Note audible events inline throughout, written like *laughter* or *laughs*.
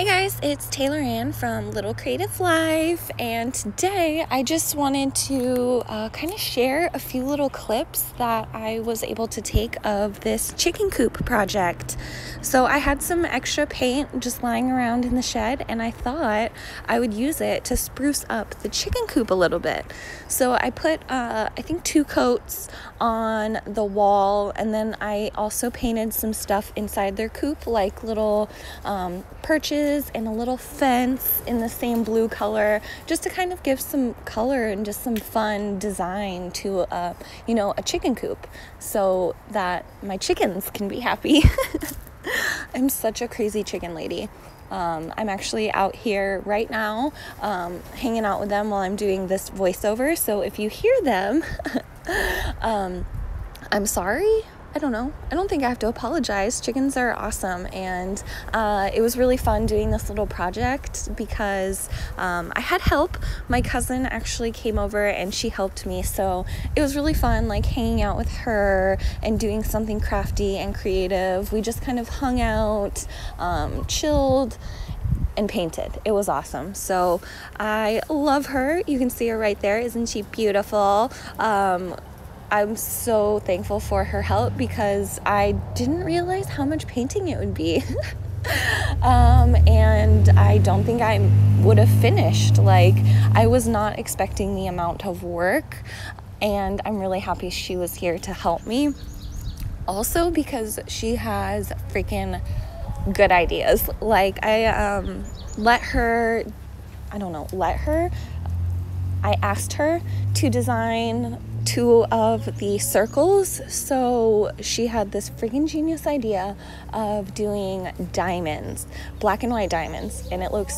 Hey guys, it's Taylor Anne from Little Creative Life, and today I just wanted to uh, kind of share a few little clips that I was able to take of this chicken coop project. So, I had some extra paint just lying around in the shed, and I thought I would use it to spruce up the chicken coop a little bit. So, I put, uh, I think, two coats on the wall, and then I also painted some stuff inside their coop, like little um, perches and a little fence in the same blue color just to kind of give some color and just some fun design to a, you know, a chicken coop so that my chickens can be happy. *laughs* I'm such a crazy chicken lady. Um, I'm actually out here right now um, hanging out with them while I'm doing this voiceover. So if you hear them, *laughs* um, I'm sorry. I don't know. I don't think I have to apologize. Chickens are awesome, and uh, it was really fun doing this little project because um, I had help. My cousin actually came over and she helped me, so it was really fun, like hanging out with her and doing something crafty and creative. We just kind of hung out, um, chilled and painted. It was awesome. So I love her. You can see her right there. Isn't she beautiful? Um, I'm so thankful for her help because I didn't realize how much painting it would be. *laughs* um, and I don't think I would have finished. Like, I was not expecting the amount of work, and I'm really happy she was here to help me. Also, because she has freaking good ideas. Like, I um, let her, I don't know, let her, I asked her to design two of the circles. So she had this freaking genius idea of doing diamonds, black and white diamonds, and it looks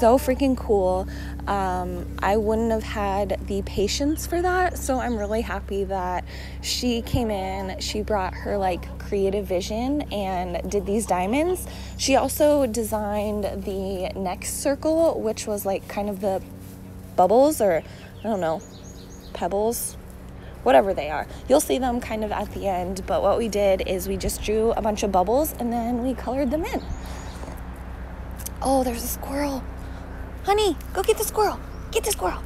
so freaking cool. Um, I wouldn't have had the patience for that, so I'm really happy that she came in. She brought her like creative vision and did these diamonds. She also designed the next circle, which was like kind of the bubbles or I don't know, pebbles whatever they are. You'll see them kind of at the end, but what we did is we just drew a bunch of bubbles and then we colored them in. Oh, there's a squirrel. Honey, go get the squirrel. Get the squirrel.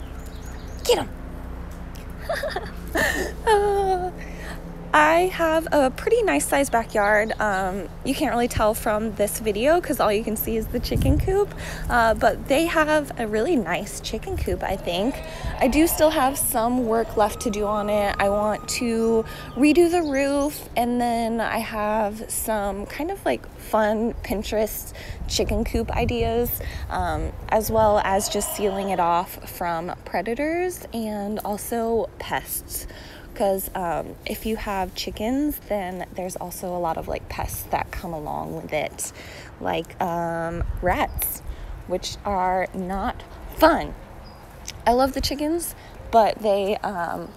Get him. uh, *laughs* I have a pretty nice sized backyard. Um, you can't really tell from this video because all you can see is the chicken coop, uh, but they have a really nice chicken coop, I think. I do still have some work left to do on it. I want to redo the roof, and then I have some kind of like fun Pinterest chicken coop ideas, um, as well as just sealing it off from predators and also pests because um, if you have chickens, then there's also a lot of like pests that come along with it, like um, rats, which are not fun. I love the chickens, but they um,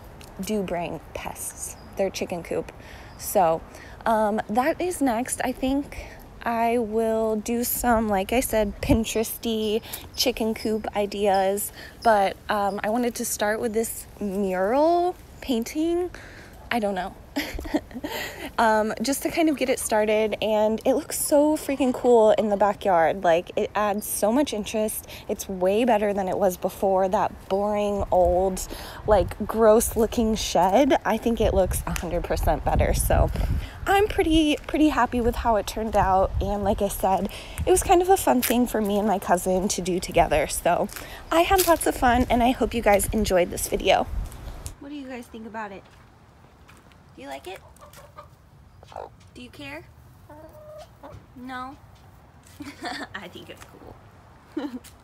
do bring pests. They're chicken coop. So um, that is next. I think I will do some, like I said, Pinteresty chicken coop ideas, but um, I wanted to start with this mural painting. I don't know. *laughs* um, just to kind of get it started, and it looks so freaking cool in the backyard. Like, it adds so much interest. It's way better than it was before that boring, old, like, gross looking shed. I think it looks 100% better. So, I'm pretty pretty happy with how it turned out and like I said it was kind of a fun thing for me and my cousin to do together so I had lots of fun and I hope you guys enjoyed this video guys think about it? Do you like it? Do you care? No? *laughs* I think it's cool. *laughs*